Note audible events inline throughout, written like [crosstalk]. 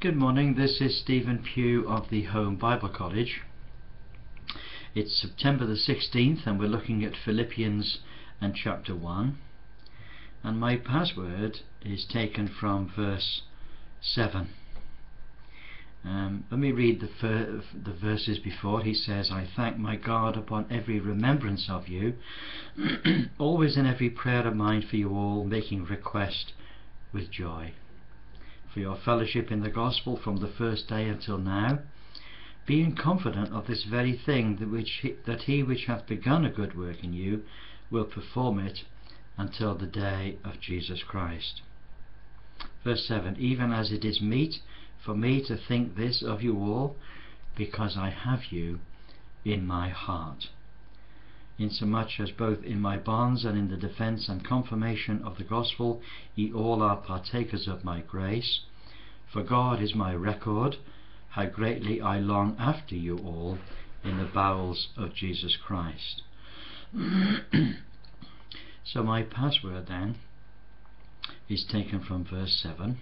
Good morning, this is Stephen Pugh of the Home Bible College. It's September the 16th and we're looking at Philippians and chapter 1 and my password is taken from verse 7. Um, let me read the, the verses before. He says, I thank my God upon every remembrance of you, [clears throat] always in every prayer of mine for you all, making request with joy for your fellowship in the gospel from the first day until now, being confident of this very thing that, which he, that he which hath begun a good work in you will perform it until the day of Jesus Christ. Verse 7 Even as it is meet for me to think this of you all, because I have you in my heart. Insomuch as both in my bonds and in the defence and confirmation of the gospel ye all are partakers of my grace, for God is my record, how greatly I long after you all in the bowels of Jesus Christ. [clears throat] so my password then is taken from verse 7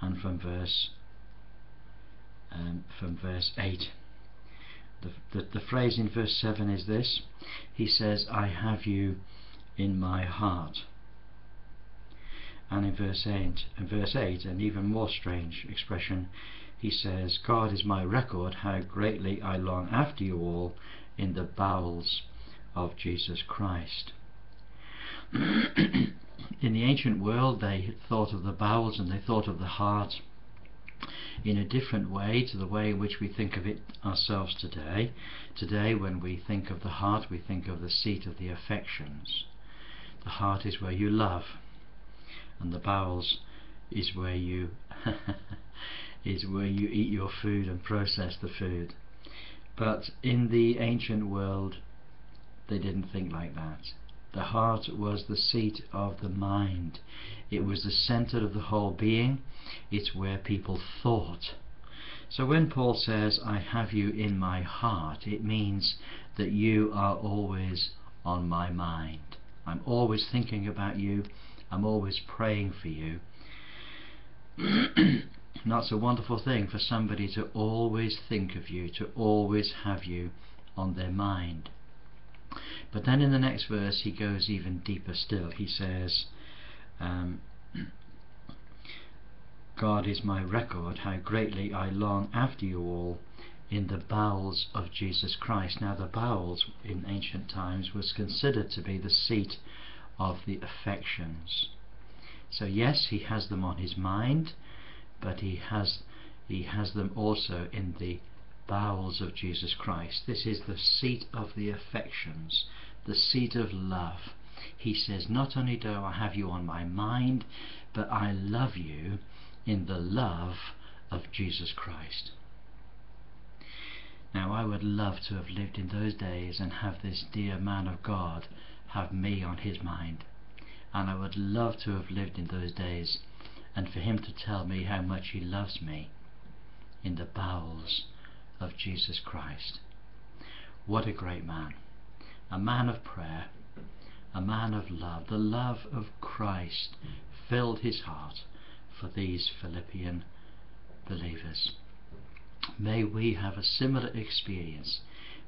and from verse um, from verse 8. The, the, phrase in verse 7 is this. He says, I have you in my heart. And in verse 8, in verse 8 an even more strange expression he says God is my record how greatly I long after you all in the bowels of Jesus Christ. [clears throat] In the ancient world they thought of the bowels and they thought of the heart in a different way to the way in which we think of it ourselves today. Today, when we think of the heart, we think of the seat of the affections. The heart is where you love, and the bowels is where you [laughs] is where you eat your food and process the food but in the ancient world they didn't think like that the heart was the seat of the mind. It was the center of the whole being. It's where people thought. So when Paul says I have you in my heart it means that you are always on my mind. I'm always thinking about you. I'm always praying for you. [clears throat] that's a wonderful thing for somebody to always think of you, to always have you on their mind. But then in the next verse he goes even deeper still. He says, um, God is my record, how greatly I long after you all in the bowels of Jesus Christ. Now the bowels in ancient times was considered to be the seat of the affections. So yes, he has them on his mind, but he has he has them also in the bowels of Jesus Christ. This is the seat of the affections, the seat of love. He says, Not only do I have you on my mind, but I love you in the love of Jesus Christ. Now, I would love to have lived in those days and have this dear man of God have me on his mind. And I would love to have lived in those days and for him to tell me how much he loves me in the bowels of Jesus Christ. What a great man. A man of prayer, a man of love. The love of Christ filled his heart for these Philippian believers. May we have a similar experience.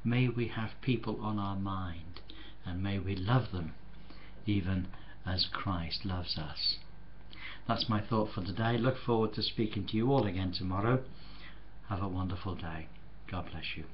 May we have people on our mind and may we love them even as Christ loves us. That's my thought for today. Look forward to speaking to you all again tomorrow. Have a wonderful day. God bless you.